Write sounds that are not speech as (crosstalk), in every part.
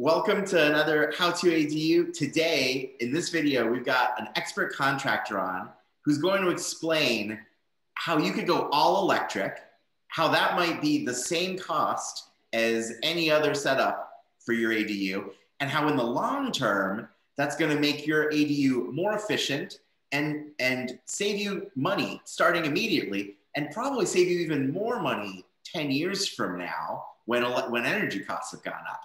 Welcome to another How to ADU. Today, in this video, we've got an expert contractor on who's going to explain how you could go all electric, how that might be the same cost as any other setup for your ADU, and how in the long term, that's going to make your ADU more efficient and, and save you money starting immediately, and probably save you even more money 10 years from now when, when energy costs have gone up.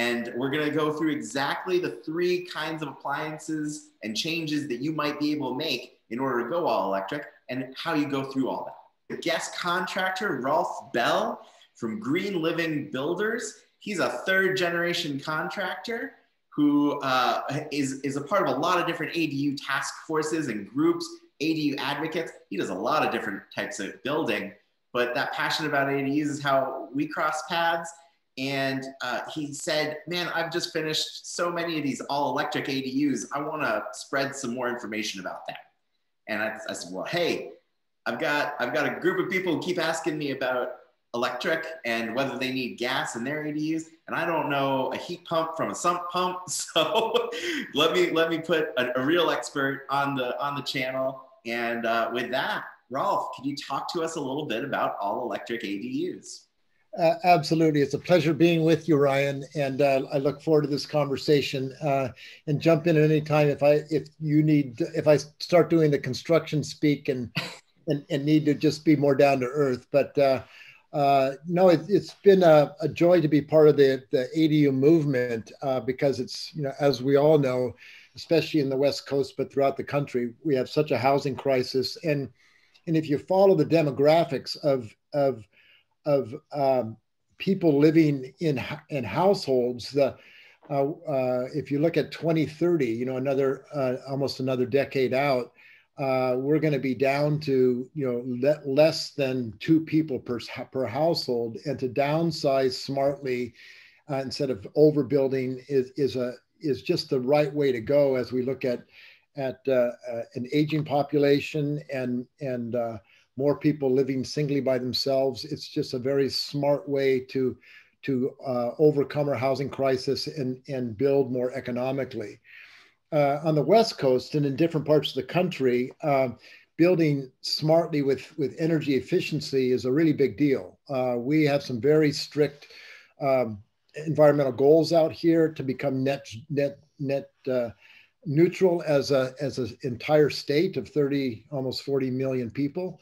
And we're going to go through exactly the three kinds of appliances and changes that you might be able to make in order to go all electric and how you go through all that. The guest contractor, Rolf Bell from Green Living Builders. He's a third generation contractor who uh, is is, a part of a lot of different ADU task forces and groups, ADU advocates. He does a lot of different types of building, but that passion about ADUs is how we cross paths and uh, he said, "Man, I've just finished so many of these all electric ADUs. I want to spread some more information about that." And I, I, said, "Well, hey, I've got I've got a group of people who keep asking me about electric and whether they need gas in their ADUs, and I don't know a heat pump from a sump pump. (laughs) So let me let me put a, a real expert on the on the channel. And uh, with that, Rolf, can you talk to us a little bit about all electric ADUs?" Uh, absolutely. It's a pleasure being with you, Ryan, and uh, I look forward to this conversation. Uh, and jump in at any time if I if you need if I start doing the construction speak and and, and need to just be more down to earth. But uh, uh, no, it, has been a, a, joy to be part of the the ADU movement uh, because it's you know as we all know, especially in the West Coast, but throughout the country, we have such a housing crisis. And and if you follow the demographics of of of um, people living in in households. The uh, uh, if you look at 2030, you know, another uh, almost another decade out, uh, we're going to be down to you know le- less than two people per per household, and to downsize smartly uh, instead of overbuilding is is a is just the right way to go as we look at at uh, an aging population and and more people living singly by themselves. It's just a very smart way to to uh, overcome our housing crisis and, and build more economically. Uh, on the West Coast and in different parts of the country, uh, building smartly with, with energy efficiency is a really big deal. Uh, we have some very strict um, environmental goals out here to become net, net, net uh, neutral as a as an entire state of 30 almost 40 million people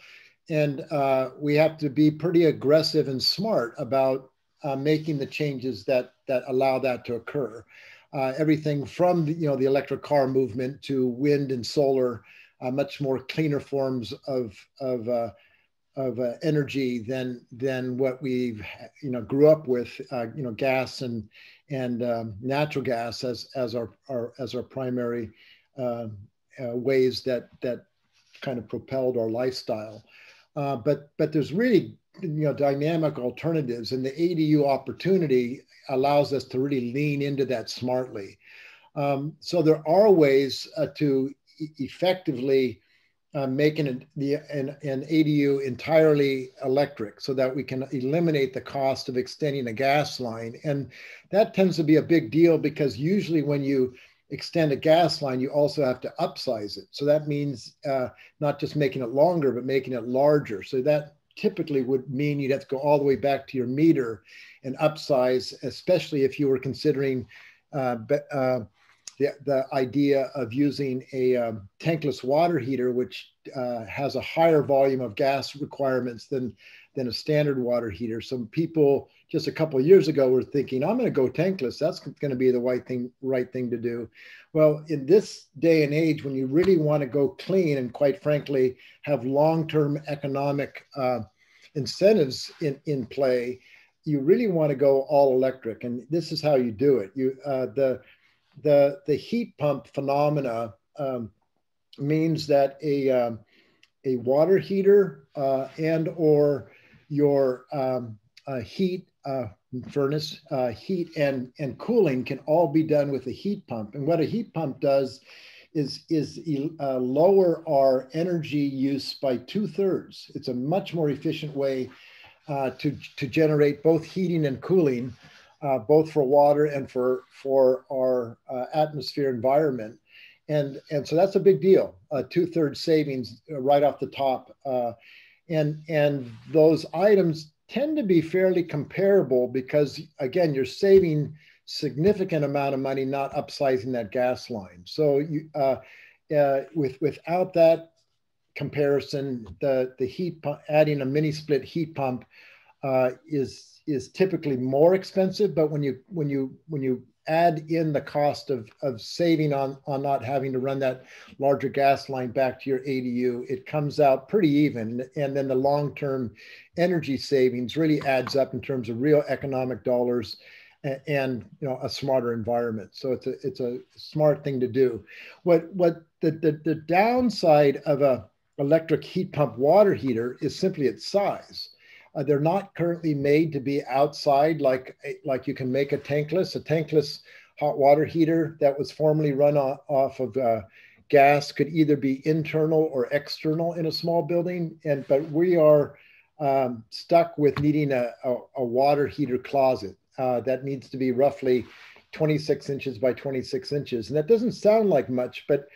and uh, we have to be pretty aggressive and smart about uh, making the changes that that allow that to occur. Uh, everything from the, you know the electric car movement to wind and solar, uh, much more cleaner forms of of uh, of uh, energy than than what we've you know grew up with. you know gas and and um, natural gas as as our, our as our primary ways that that kind of propelled our lifestyle. Uh, but but there's really you know dynamic alternatives, and the ADU opportunity allows us to really lean into that smartly. Um, so there are ways uh, to e effectively uh, make an, the, an, an ADU entirely electric so that we can eliminate the cost of extending a gas line. And that tends to be a big deal because usually when you extend a gas line, you also have to upsize it. So that means uh, not just making it longer, but making it larger. So that typically would mean you'd have to go all the way back to your meter and upsize, especially if you were considering uh, uh, the, the idea of using a um, tankless water heater, which uh, has a higher volume of gas requirements than, than a standard water heater. Some people just a couple years ago we were thinking, I'm going to go tankless. That's going to be the right thing, right thing to do. Well, in this day and age, when you really want to go clean and quite frankly have long-term economic uh, incentives in, in play, you really want to go all electric. And this is how you do it. You uh, the the the heat pump phenomena um, means that a um, a water heater uh, and or your um, uh, heat uh, furnace, uh, heat and, and cooling can all be done with a heat pump. And what a heat pump does is, is uh, lower our energy use by two thirds. It's a much more efficient way uh, to, to generate both heating and cooling uh, both for water and for for our uh, atmosphere environment. And, and so that's a big deal, two thirds savings right off the top. And, and those items tend to be fairly comparable because again, you're saving significant amount of money not upsizing that gas line. So you, uh, uh, with without that comparison, the the heat pump, adding a mini split heat pump uh, is is typically more expensive. But when you when you when you add in the cost of, of saving on, on not having to run that larger gas line back to your ADU, it comes out pretty even. And then the long-term energy savings really adds up in terms of real economic dollars and, and you know a smarter environment. So it's a it's a smart thing to do. What what the the, the downside of a electric heat pump water heater is simply its size. Uh, they're not currently made to be outside like like you can make a tankless. A tankless hot water heater that was formerly run off, off of uh, gas could either be internal or external in a small building. And but we are um, stuck with needing a, a, a water heater closet uh, that needs to be roughly 26 inches by 26 inches. And that doesn't sound like much, but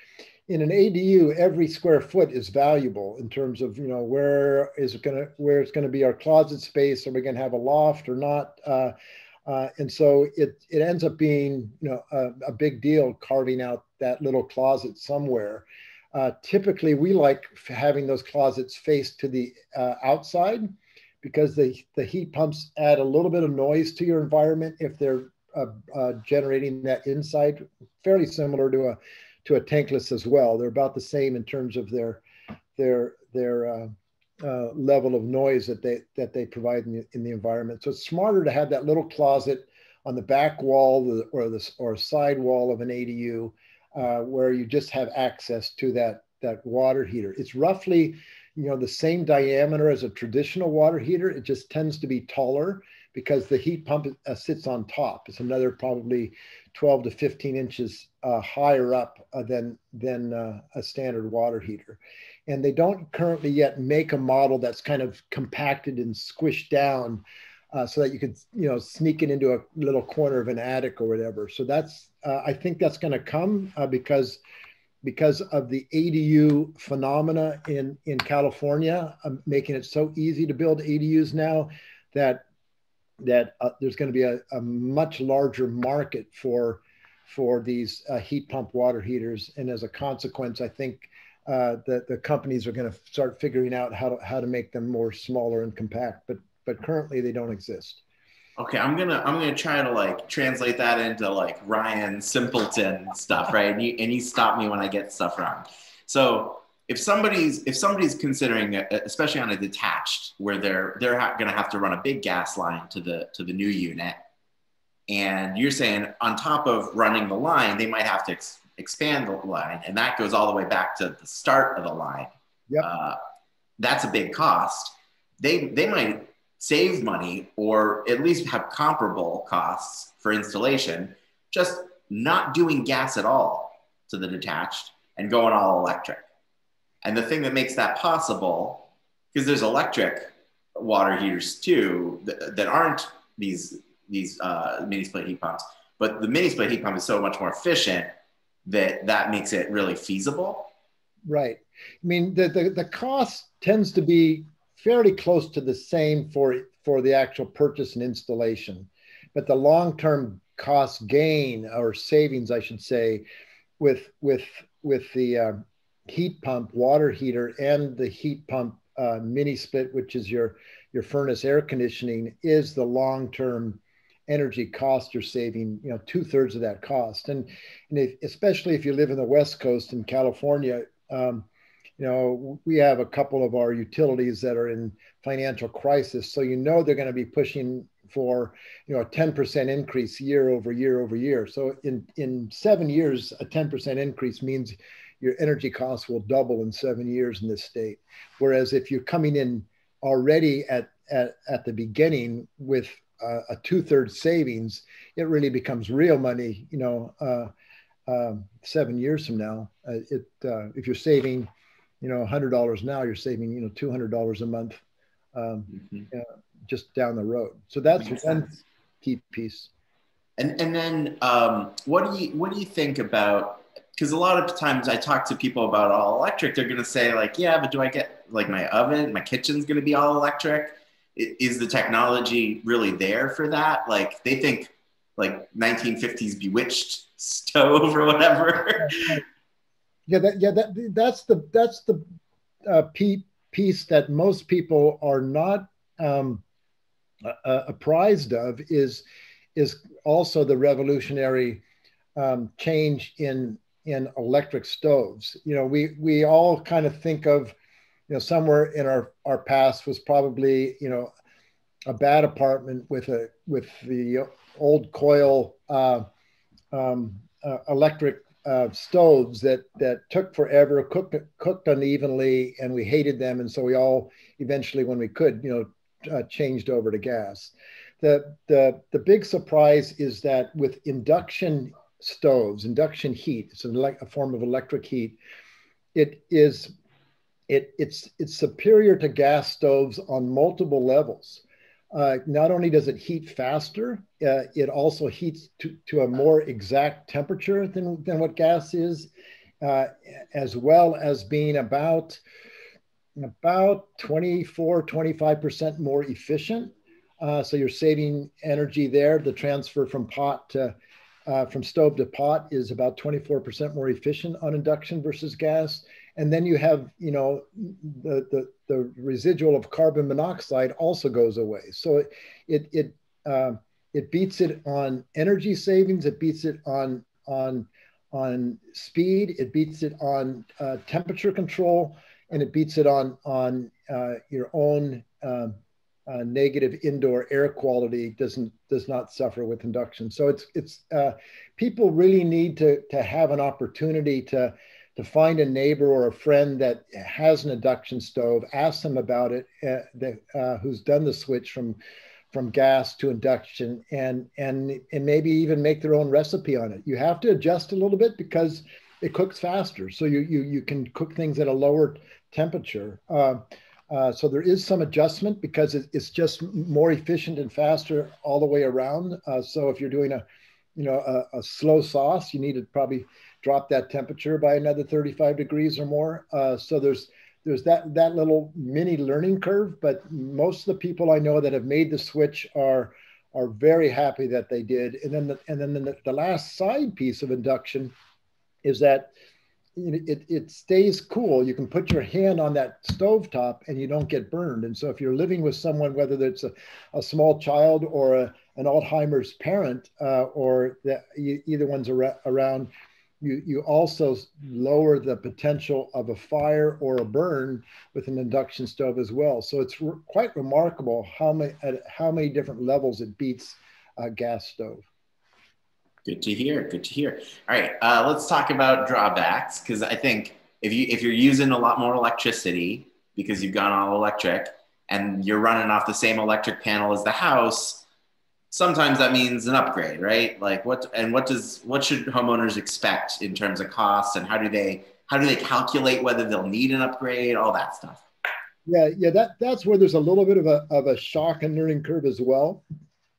in an ADU, every square foot is valuable in terms of, you know, where is it going to, where it's going to be our closet space? Are we going to have a loft or not? Uh, uh, and so it, it ends up being, you know, a, a, big deal carving out that little closet somewhere. Uh, typically, we like having those closets faced to the uh, outside because the, the heat pumps add a little bit of noise to your environment if they're uh, uh, generating that inside, fairly similar to a to a tankless as well. They're about the same in terms of their their their uh, uh level of noise that they that they provide in the, in the environment. So it's smarter to have that little closet on the back wall or the or side wall of an ADU uh, where you just have access to that that water heater. It's roughly you know, the same diameter as a traditional water heater. It just tends to be taller because the heat pump uh, sits on top. It's another probably 12 to 15 inches uh, higher up uh, than, than uh, a standard water heater. And they don't currently yet make a model that's kind of compacted and squished down uh, so that you could, you know, sneak it into a little corner of an attic or whatever. So that's, uh, I think that's going to come because because of the ADU phenomena in, in California, um, making it so easy to build ADUs now that that uh, there's going to be a, a, much larger market for for these uh, heat pump water heaters, and as a consequence, I think uh, that the companies are going to start figuring out how to how to make them more smaller and compact. But but currently they don't exist. Okay i'm gonna i'm gonna try to like translate that into like ryan simpleton stuff right? And you, and you stop me when i get stuff wrong. So if somebody's if somebody's considering especially on a detached where they're they're ha- gonna have to run a big gas line to the to the new unit and you're saying on top of running the line they might have to ex- expand the line and that goes all the way back to the start of the line yep. Uh, that's a big cost they they might save money or at least have comparable costs for installation, just not doing gas at all to the detached and going all electric. And the thing that makes that possible, because there's electric water heaters too that, that aren't these these uh, mini split heat pumps, but the mini split heat pump is so much more efficient that that makes it really feasible. Right. I mean, the, the, the cost tends to be fairly close to the same for, for the actual purchase and installation. But the long-term cost gain or savings, I should say, with, with, with the uh, heat pump water heater and the heat pump uh, mini split, which is your, your furnace air conditioning, is the long-term energy cost you're saving, you know, two thirds of that cost. And, and if, especially if you live in the West Coast in California, um, you know, we have a couple of our utilities that are in financial crisis. So you know they're going to be pushing for, you know, a 10% increase year over year over year. So in, in seven years, a 10% increase means your energy costs will double in seven years in this state. Whereas if you're coming in already at, at, at the beginning with uh, a two-thirds savings, it really becomes real money, you know, uh, um, seven years from now. Uh, it, uh, if you're saving you know, $100 now, you're saving, you know, $200 a month um, mm-hmm. uh, just down the road. So that's one, key piece. And and then um, what do you what do you think about? Because a lot of times I talk to people about all electric, they're going to say like, yeah, but do I get like my oven, my kitchen's going to be all electric? Is the technology really there for that? Like they think like 1950s bewitched (laughs) stove or whatever. (laughs) yeah, that, yeah, that, that's the that's the uh, piece that most people are not um, uh, apprised of is is also the revolutionary um, change in in electric stoves. You know, we we all kind of think of, you know, somewhere in our our past was probably you know a bad apartment with a with the old coil uh, um, uh, electric uh, stoves that that took forever, cooked cooked unevenly, and we hated them, and so we all eventually, when we could, you know, uh, changed over to gas. The the the big surprise is that with induction stoves, induction heat, it's a, form of electric heat. It is it it's it's superior to gas stoves on multiple levels. Uh, not only does it heat faster, uh, it also heats to, to a more exact temperature than, than what gas is, uh, as well as being about, about 24, 25% more efficient. Uh, so you're saving energy there. The transfer from pot to, uh, from stove to pot is about 24% more efficient on induction versus gas. And then you have you know the the, the residual of carbon monoxide also goes away. So it it it, uh, it beats it on energy savings. It beats it on on on speed. It beats it on uh, temperature control. And it beats it on on uh, your own um, uh, negative indoor air quality doesn't does not suffer with induction so it's it's uh, people really need to to have an opportunity to to find a neighbor or a friend that has an induction stove, ask them about it, uh, that, uh, who's done the switch from from gas to induction, and and and maybe even make their own recipe on it. You have to adjust a little bit because it cooks faster, so you you you can cook things at a lower temperature. Uh, so there is some adjustment because it, it's just more efficient and faster all the way around. Uh, so if you're doing a, you know, a, a slow sauce, you need to probably drop that temperature by another 35 degrees or more. Uh, so there's there's that that little mini learning curve, but most of the people I know that have made the switch are are very happy that they did. And then the, and then the, the last side piece of induction is that it, it stays cool. You can put your hand on that stove top and you don't get burned. And so if you're living with someone, whether it's a, a small child or a, an Alzheimer's parent uh, or that either one's ar- around, you, you also lower the potential of a fire or a burn with an induction stove as well. So it's re quite remarkable how many, at how many different levels it beats a gas stove. Good to hear. Good to hear. All right, uh, let's talk about drawbacks because I think if you if you're using a lot more electricity because you've gone all electric and you're running off the same electric panel as the house, sometimes that means an upgrade, right? Like what and what does what should homeowners expect in terms of costs and how do they how do they calculate whether they'll need an upgrade, all that stuff? Yeah, yeah, that that's where there's a little bit of a of a shock and learning curve as well.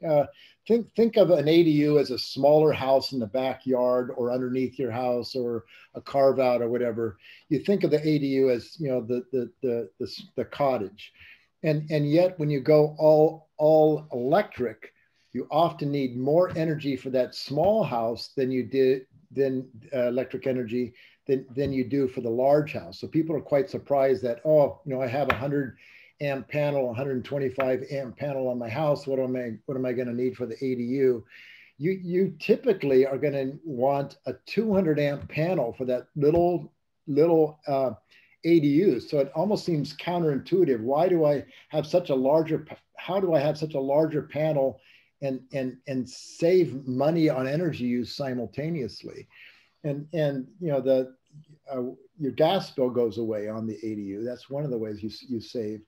Uh, think think of an ADU as a smaller house in the backyard or underneath your house or a carve out or whatever. You think of the ADU as you know the the the the, the cottage, and and yet when you go all all electric, you often need more energy for that small house than you did than uh, electric energy than, than you do for the large house. So people are quite surprised that, oh, you know, I have a 100 amp panel, 125 amp panel on my house. What am I, what am I going to need for the ADU? You, you typically are going to want a 200 amp panel for that little, little uh, ADU. So it almost seems counterintuitive. Why do I have such a larger, how do I have such a larger panel and and and save money on energy use simultaneously and and you know the uh, your gas bill goes away on the ADU that's one of the ways you you save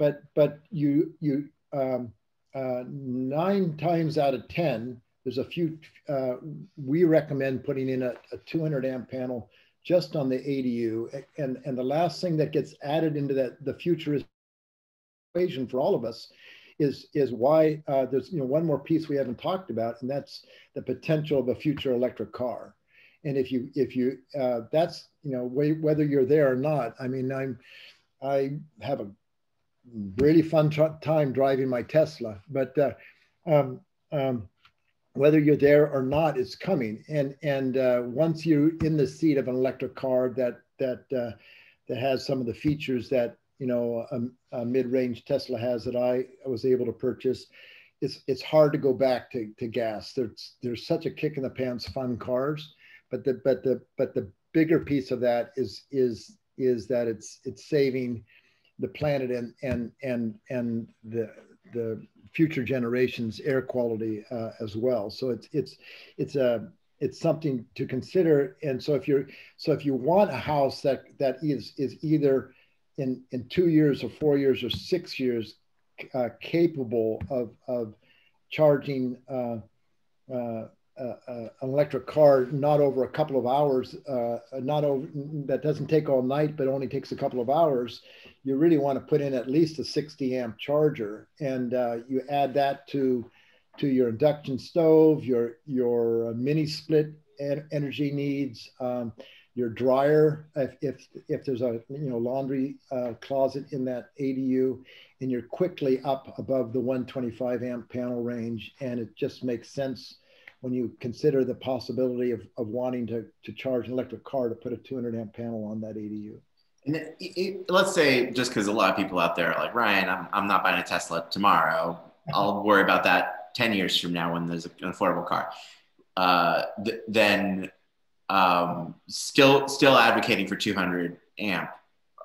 but but you you um, uh, nine times out of 10 there's a few uh, we recommend putting in a, a 200 amp panel just on the ADU and and the last thing that gets added into that the future equation for all of us is is why uh, there's you know one more piece we haven't talked about, and that's the potential of a future electric car. And if you if you uh, that's you know whether you're there or not. I mean, I'm I have a really fun time driving my Tesla, but uh, um, um, whether you're there or not, it's coming. And and uh, once you're in the seat of an electric car that that uh, that has some of the features that you know a, a, mid-range Tesla has that I was able to purchase, it's it's hard to go back to, to gas. There's there's such a kick in the pants fun cars, but the but the but the bigger piece of that is is is that it's it's saving the planet and and and and the the future generations air quality uh, as well. So it's it's it's a it's something to consider. And so if you're so if you want a house that that is is either in in two years or four years or six years uh, capable of of charging uh, uh, uh, uh an electric car not over a couple of hours, uh, not over that doesn't take all night, but only takes a couple of hours, you really want to put in at least a 60 amp charger, and you add that to to your induction stove, your your mini split energy needs. Um, your dryer, if, if, if there's a you know laundry uh, closet in that ADU, and you're quickly up above the 125 amp panel range, and it just makes sense when you consider the possibility of, of wanting to, to charge an electric car to put a 200 amp panel on that ADU. And it, it, let's say just because a lot of people out there are like Ryan, I'm, I'm not buying a Tesla tomorrow. (laughs) I'll worry about that 10 years from now when there's an affordable car. Uh, th- then um, still still advocating for 200 amp,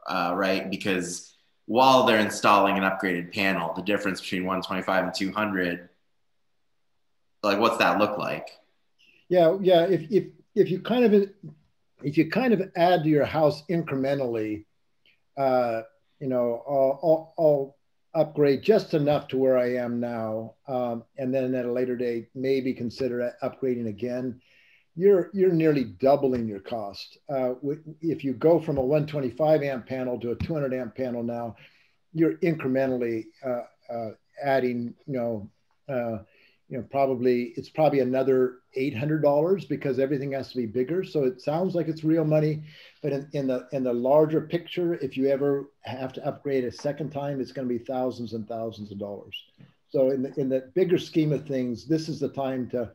uh, right? Because while they're installing an upgraded panel, the difference between 125 and 200, like what's that look like? Yeah, yeah. If if if you kind of if you kind of add to your house incrementally, uh, you know, I'll, I'll, I'll, upgrade just enough to where I am now, um, and then at a later date maybe consider upgrading again you're you're nearly doubling your cost. Uh, if you go from a 125 amp panel to a 200 amp panel now, you're incrementally uh, uh, adding, you know, uh, you know, probably it's probably another $800 because everything has to be bigger. So it sounds like it's real money, but in, in the in the larger picture, if you ever have to upgrade a second time, it's going to be thousands and thousands of dollars. So in the in the bigger scheme of things, this is the time to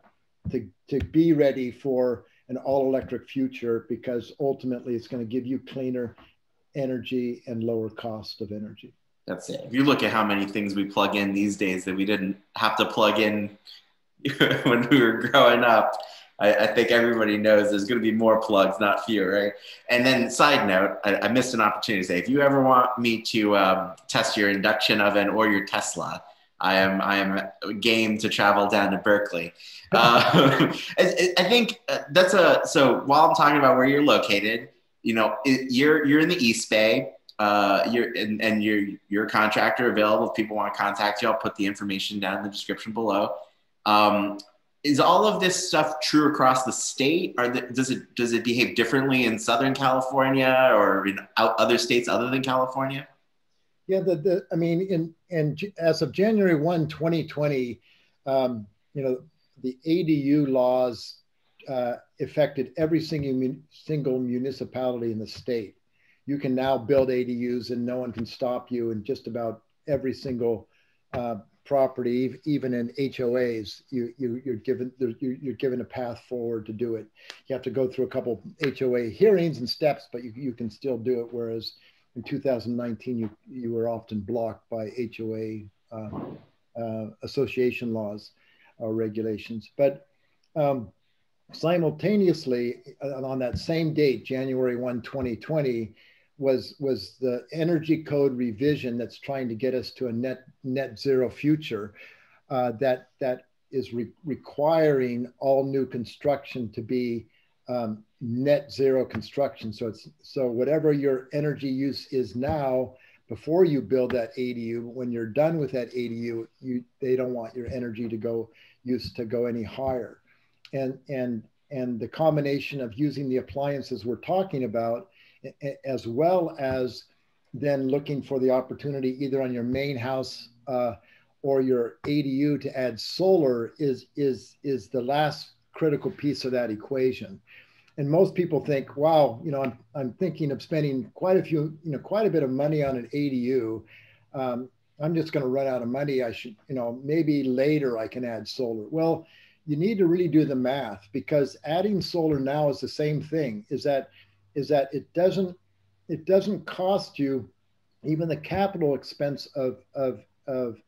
to, to be ready for an all electric future because ultimately it's going to give you cleaner energy and lower cost of energy. That's it. If you look at how many things we plug in these days that we didn't have to plug in (laughs) when we were growing up, I, I, think everybody knows there's going to be more plugs, not fewer, right? And then, side note, I, I missed an opportunity to say if you ever want me to um, test your induction oven or your Tesla, I am I am game to travel down to Berkeley. (laughs) Uh, (laughs) I, I, think uh, that's a so while I'm talking about where you're located, you know, it, you're you're in the East Bay. Uh, you're and, and you're your contractor available. If people want to contact you, I'll put the information down in the description below. Um, is all of this stuff true across the state? Or does it does it behave differently in Southern California or in other states other than California? Yeah, the, the I mean, in and as of January 1, 2020, um, you know, the ADU laws uh, affected every single single municipality in the state. You can now build ADUs, and no one can stop you in just about every single uh, property, even in HOAs. You, you you're given you're given a path forward to do it. You have to go through a couple HOA hearings and steps, but you, you can still do it. Whereas in 2019, you, you were often blocked by HOA uh, uh, association laws or regulations. But um, simultaneously, uh, on that same date, January 1, 2020, was, was the energy code revision that's trying to get us to a net, net zero future uh, that, that is re requiring all new construction to be um, net zero construction. So it's so whatever your energy use is now, before you build that ADU, when you're done with that ADU, you they don't want your energy to go use to go any higher. And and and the combination of using the appliances we're talking about, as well as then looking for the opportunity either on your main house uh, or your ADU to add solar is is is the last critical piece of that equation. And most people think, wow, you know, I'm, I'm thinking of spending quite a few, you know, quite a bit of money on an ADU. Um, I'm just going to run out of money. I should, you know, maybe later I can add solar. Well, you need to really do the math because adding solar now is the same thing. Is that is that it doesn't it doesn't cost you even the capital expense of of of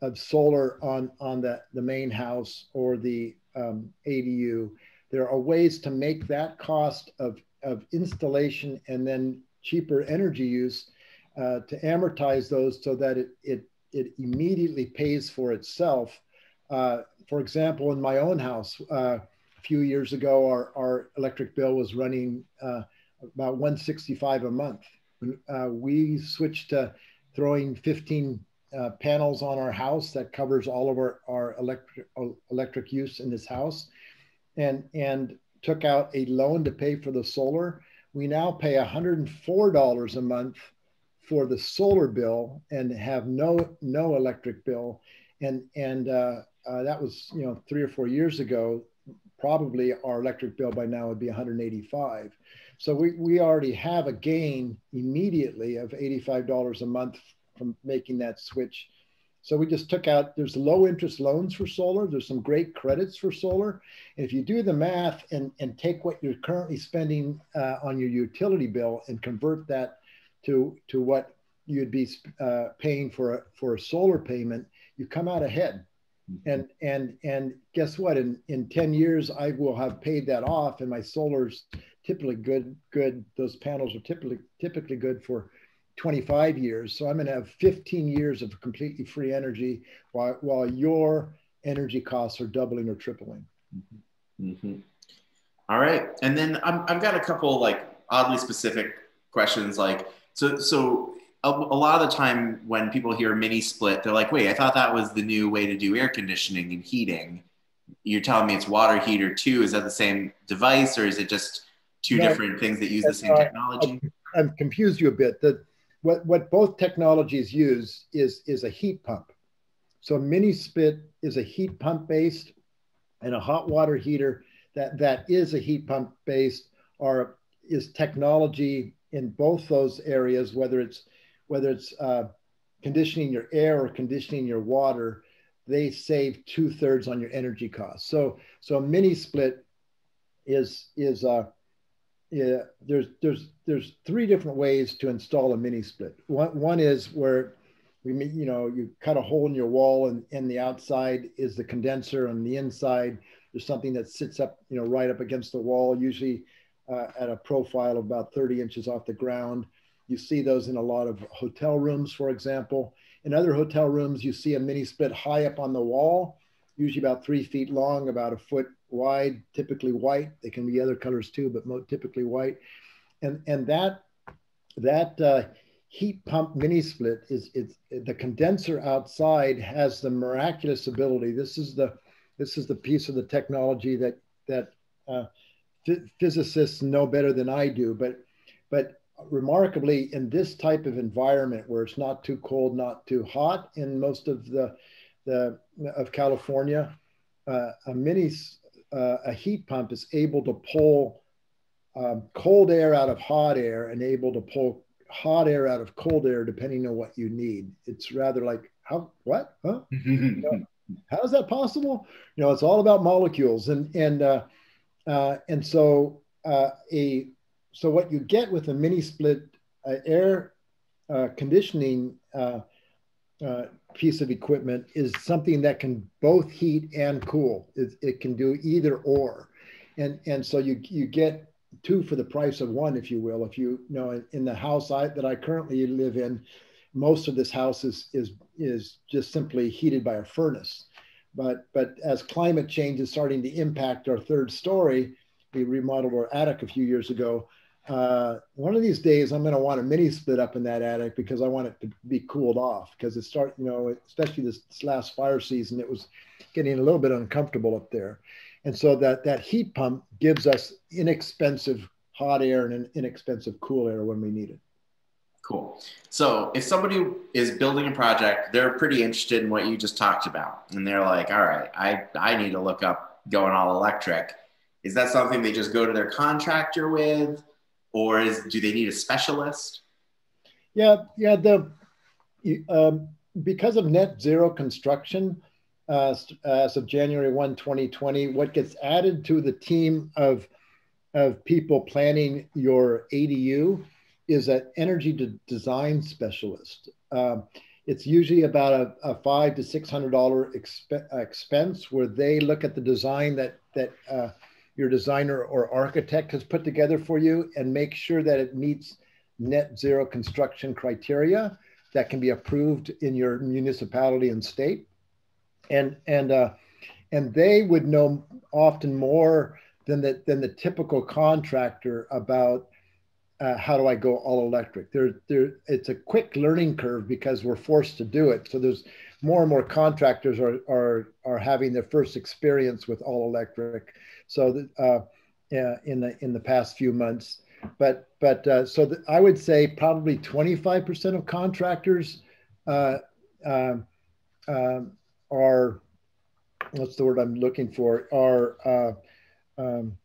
of solar on on the the main house or the um, ADU. There are ways to make that cost of of installation and then cheaper energy use uh, to amortize those so that it it it immediately pays for itself. Uh, for example, in my own house, uh, a few years ago, our, our electric bill was running uh, about 165 a month. Uh, we switched to throwing 15 uh, panels on our house that covers all of our, our electric, electric use in this house and, and took out a loan to pay for the solar. We now pay $104 a month for the solar bill and have no, no electric bill. And, and uh, uh, that was, you know, three or four years ago, probably our electric bill by now would be 185. So we, we already have a gain immediately of $85 a month from making that switch. So we just took out, there's low interest loans for solar. There's some great credits for solar. And if you do the math and, and take what you're currently spending uh, on your utility bill and convert that to, to what you'd be uh, paying for a, for a solar payment, you come out ahead. Mm-hmm. And, and, and guess what? In, in 10 years, I will have paid that off and my solar's typically good, good. Those panels are typically, typically good for 25 years. So I'm going to have 15 years of completely free energy while, while your energy costs are doubling or tripling. Mm-hmm. mm-hmm. All right. And then i have got a couple like oddly specific questions. Like, so, so a, a, lot of the time when people hear mini split, they're like, wait, I thought that was the new way to do air conditioning and heating. You're telling me it's water heater too. Is that the same device or is it just two different things that use the same technology? I'm confused you a bit. That what, what both technologies use is, is a heat pump. So mini split is a heat pump based and a hot water heater that, that is a heat pump based or is technology in both those areas, whether it's whether it's uh, conditioning your air or conditioning your water, they save two thirds on your energy costs. So so a mini split is is uh, yeah, there's there's there's three different ways to install a mini split. One one is where we you know you cut a hole in your wall and in the outside is the condenser and the inside. There's something that sits up you know right up against the wall usually uh, at a profile of about 30 inches off the ground. You see those in a lot of hotel rooms for example. In other hotel rooms you see a mini split high up on the wall usually about three feet long about a foot wide, typically white. They can be other colors too, but typically white. And and that that uh, heat pump mini split is it's the condenser outside has the miraculous ability. This is the this is the piece of the technology that that uh, physicists know better than I do, but but remarkably in this type of environment where it's not too cold, not too hot in most of the the of California, uh, a mini uh, a heat pump is able to pull um, cold air out of hot air and able to pull hot air out of cold air depending on what you need. It's rather like how what huh? you (laughs) know, how is that possible? You know, it's all about molecules and and uh, uh, and so uh, a so what you get with a mini split uh, air uh, conditioning uh, piece of equipment is something that can both heat and cool. It, it can do either or. And, and so you, you get two for the price of one, if you will. If you, you know, in the house I, that I currently live in, most of this house is, is, is just simply heated by a furnace. But, but as climate change is starting to impact our third story, we remodeled our attic a few years ago uh, one of these days I'm going to want a mini split up in that attic because I want it to be cooled off because it start, you know, especially this, last fire season, it was getting a little bit uncomfortable up there. And so that, that heat pump gives us inexpensive hot air and an inexpensive cool air when we need it. Cool. So if somebody is building a project, they're pretty interested in what you just talked about, and they're like, "All right, I I need to look up going all electric." Is that something they just go to their contractor with, or is do they need a specialist? Yeah, yeah. The um, because of net zero construction, uh, as of January 1, 2020, what gets added to the team of of people planning your ADU is an energy de design specialist. Um, it's usually about a, a five to six hundred dollar exp expense where they look at the design that that uh, your designer or architect has put together for you and make sure that it meets net zero construction criteria that can be approved in your municipality and state. And and uh, and they would know often more than the than the typical contractor about uh, how do I go all electric? There, there, it's a quick learning curve because we're forced to do it. So there's more and more contractors are are are having their first experience with all electric. So uh, yeah, in the in the past few months, but but uh, so the, I would say probably 25% of contractors uh, um, um, are what's the word I'm looking for are uh, um,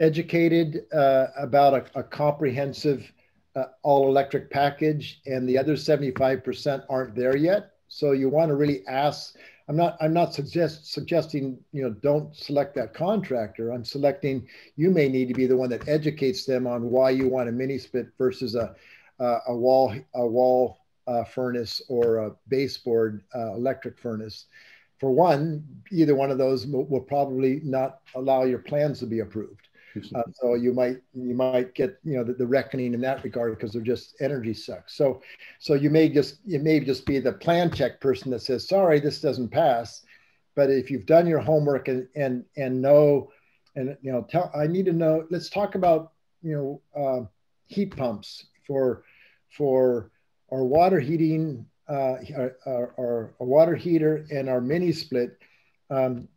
educated uh, about a, a comprehensive uh, all electric package and the other 75% aren't there yet. So you want to really ask, I'm not, I'm not suggest, suggesting, you know, don't select that contractor. I'm selecting, you may need to be the one that educates them on why you want a mini split versus a, a, a wall, a wall uh, furnace or a baseboard uh, electric furnace. For one, either one of those will, will probably not allow your plans to be approved. Uh, so you might you might get you know the, the reckoning in that regard because they're just energy sucks. So so you may just it may just be the plan check person that says sorry this doesn't pass, but if you've done your homework and and and know and you know tell I need to know let's talk about you know uh, heat pumps for for our water heating uh, our, our, our, water heater and our mini split. Um,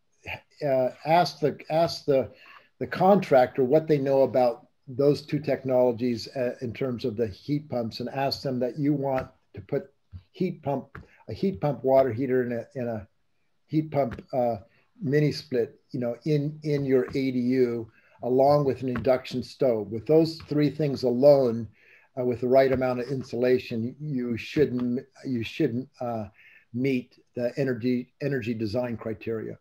uh, ask the ask the the contractor what they know about those two technologies uh, in terms of the heat pumps and ask them that you want to put heat pump a heat pump water heater in a, in a heat pump uh, mini split you know in in your adu along with an induction stove. With those three things alone uh, with the right amount of insulation you shouldn't you shouldn't uh, meet the energy energy design criteria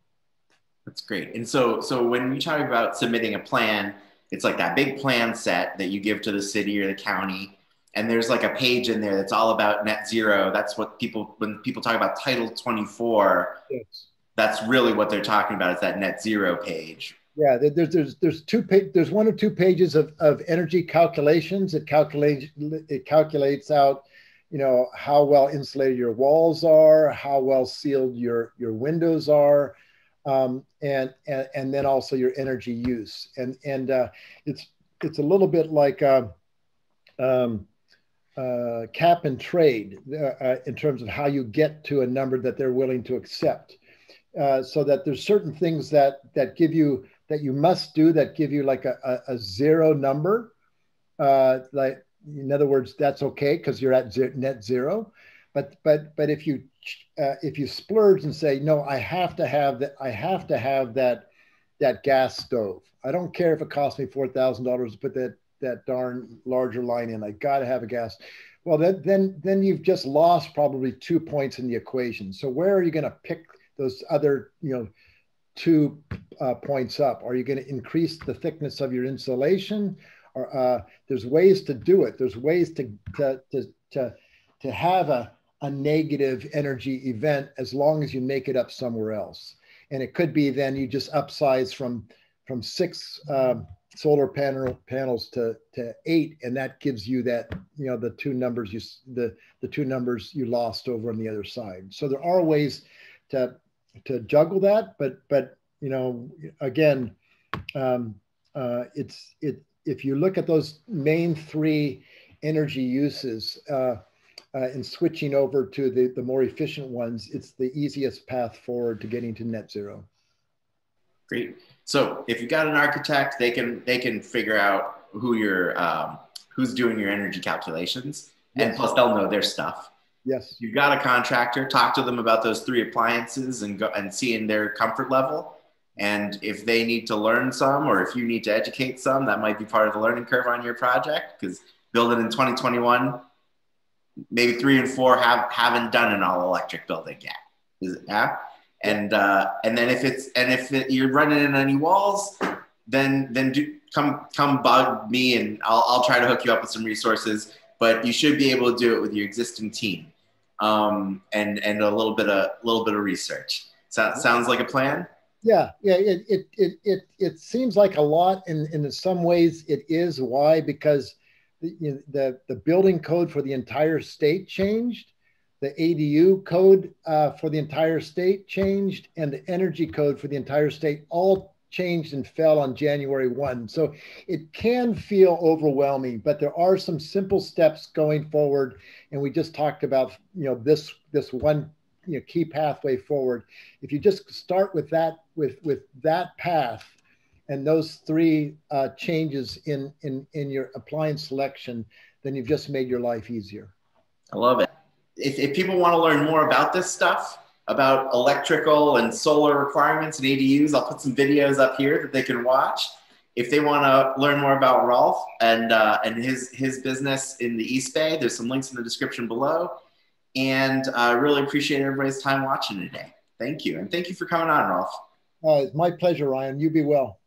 that's great. And so, so when you talk about submitting a plan, it's like that big plan set that you give to the city or the county, and there's like a page in there that's all about net zero. That's what people when people talk about Title 24. Yes. That's really what they're talking about. Is that net zero page? Yeah, there's there's there's two there's one or two pages of, of energy calculations. It calculates it calculates out, you know, how well insulated your walls are, how well sealed your your windows are, um, and, and and then also your energy use. And and uh, it's it's a little bit like uh, um, uh, cap and trade uh, uh, in terms of how you get to a number that they're willing to accept. Uh, so that there's certain things that that give you that you must do that give you like a, a, a zero number. Uh, like in other words, that's okay because you're at net zero. But but but if you uh, if you splurge and say no, I have to have that. I have to have that that gas stove. I don't care if it costs me four thousand dollars to put that that darn larger line in. I got to have a gas. Well, then then then you've just lost probably two points in the equation. So where are you going to pick those other you know two uh, points up? Are you going to increase the thickness of your insulation? Or uh, there's ways to do it. There's ways to to to to, to have a a negative energy event as long as you make it up somewhere else. And it could be then you just upsize from from six um, solar panel panels to, to eight, and that gives you that you know the two numbers you the the two numbers you lost over on the other side. So there are ways to to juggle that, but but you know again, um, uh, it's it if you look at those main three energy uses. Uh, uh, and switching over to the, the more efficient ones, it's the easiest path forward to getting to net zero. Great. So if you've got an architect, they can they can figure out who you're um, who's doing your energy calculations, Yes. And plus, they'll know their stuff. Yes. You've got a contractor, talk to them about those three appliances and go and seeing their comfort level. And if they need to learn some or if you need to educate some, that might be part of the learning curve on your project because building in 2021, maybe three and four have, haven't done an all electric building yet. Is it, yeah? And, uh, and then if it's, and if it, you're running in any walls, then, then do, come, come bug me and I'll, I'll try to hook you up with some resources, but you should be able to do it with your existing team um, and and a little bit of a little bit of research. So, that sounds like a plan. Yeah, yeah. It it it it, it seems like a lot, and, and in some ways it is. Why? Because the, the the building code for the entire state changed, the ADU code uh, for the entire state changed, and the energy code for the entire state all changed and fell on January 1. So it can feel overwhelming, but there are some simple steps going forward. And we just talked about, you know, this, this one you know, key pathway forward. If you just start with that, with, with that path and those three uh, changes in, in, in your appliance selection, then you've just made your life easier. I love it. If, if people want to learn more about this stuff, about electrical and solar requirements and ADUs. I'll put some videos up here that they can watch. If they want to learn more about Rolf and, uh, and his, his business in the East Bay, there's some links in the description below. And I uh, really appreciate everybody's time watching today. Thank you. And thank you for coming on, Rolf. Uh, it's my pleasure, Ryan. You be well.